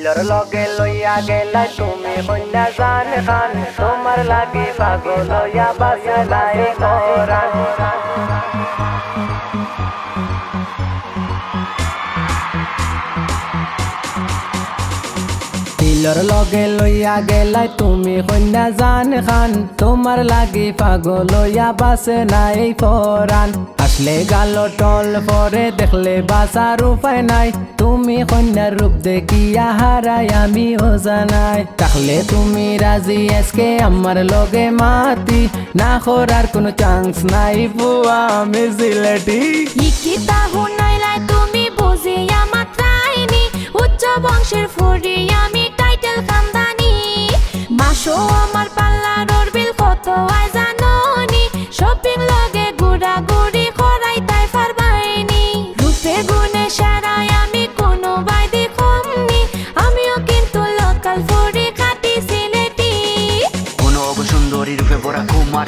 বিলর লগে লইয়া গেলা তুমি কন্যা জান খান। তোমার লাগে পাগল হইয়া বাসে লাই করান লগে লইয়া গেলাই, তুমি কন্যা জান খান। তোমার লাগি পাগল হইয়া বাসে নাই পরান আসলে গাল টল পরে দেখলে বাসার উপায় নাই। তুমি কন্যার রূপ দেখিয়া হারাই, আমি জানাই তাহলে তুমি রাজি, আজকে আমার লগে মাতি। না করার কোনো চান্স নাই, বুয়া, আমি হুনাইলাই, তুমি বুঝিয়া মাত্রাইনি। উচ্চ বংশের ফুরি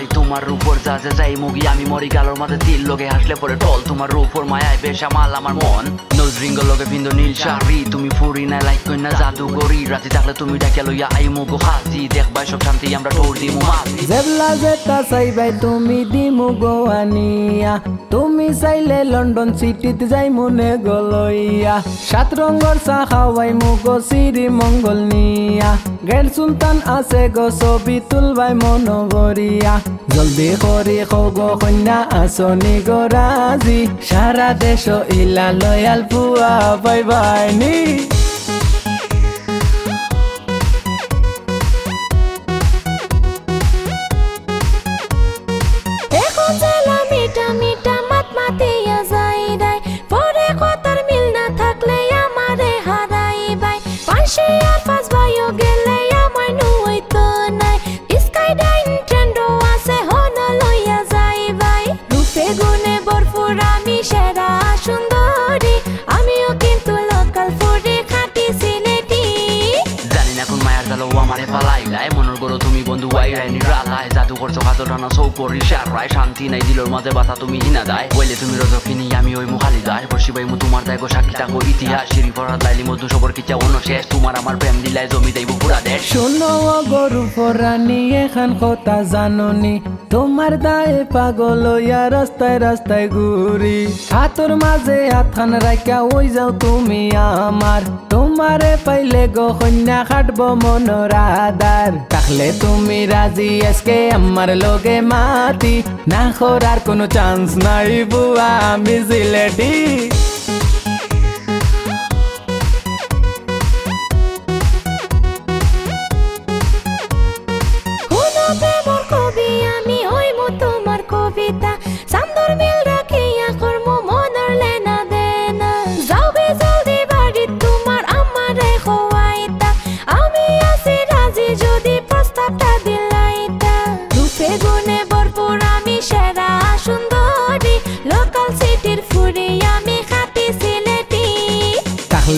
কুমারী তোমার উপর যা যা যাই, মুগি আমি মরি গালোর মাঝে তিল লোকে হাসলে পরে টল তোমার উপর মায়ায় বেশ আমাল আমার মন। নজরিঙ্গ লোকে বিন্দু নীল শাড়ি, তুমি ফুরি না লাইক কই না জাদু করি রাতে থাকলে তুমি ডাকে লইয়া আই মুগো হাসি। দেখবাই সব শান্তি, আমরা টোর দিমু মাসি জেবলা জেতা চাইবাই, তুমি দিমু গোয়ানিয়া তুমি চাইলে লন্ডন সিটিত যাই মনে গলইয়া। সাত রঙর চা খাওয়াই মুগ সিরি মঙ্গল নিয়া। গ্রেট সুলতান আছে গো, ছবি তুলবাই মন জলদি করি খগো কন্যা আসনি গো রাজি সারা দেশ ইলা লয়াল পুয়া বাই বাই নি পালাইলাই মনের গরো তুমি বন্ধু আইরাই নিরালায় জাদু করছ কাজল রানা সৌ পরি রায়, শান্তি নাই, দিলর মাঝে বাতা তুমি হিনা দায়। বইলে তুমি রজকিনি, আমি ওই মুখালি দায়। বসি বাই মু তোমার দায় গো সাক্ষী থাকো ইতিহাস। সিঁড়ি পড়ার লাইলি, মধু, সবর কিচা শেষ তোমার আমার প্রেম দিলাই জমি দেব পুরা দেশ। শোনো গরু ফরানি, এখান কথা জাননি। তোমার দায়ে পাগল ইয়া রাস্তায় রাস্তায় ঘুরি। হাতর মাঝে হাতখান রাখা ওই যাও তুমি আমার। তোমারে পাইলে গো কন্যা খাটব মনোর আদার তাহলে তুমি রাজি, আজকে আমার লগে মাতি। না করার কোনো চান্স নাই বুয়া, আমি সিলেটি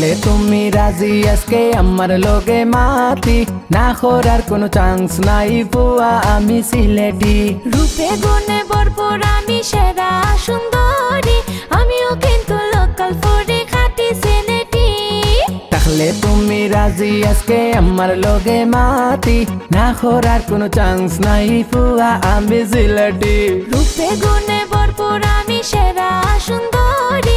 তাহলে তুমি রাজি আজকে আমার লগে মাতি। না করার কোনো চান্স নাই বুয়া আমি সিলেটি। রূপে গুণে ভরপুর আমি সেরা সুন্দরী। আমিও কিন্তু লোকাল ফুডে খাটি সিলেটি। তাহলে তুমি রাজি আজকে আমার লগে মাতি। না করার কোনো চান্স নাই বুয়া আমি সিলেটি। রূপে গুণে ভরপুর আমি সেরা সুন্দরী।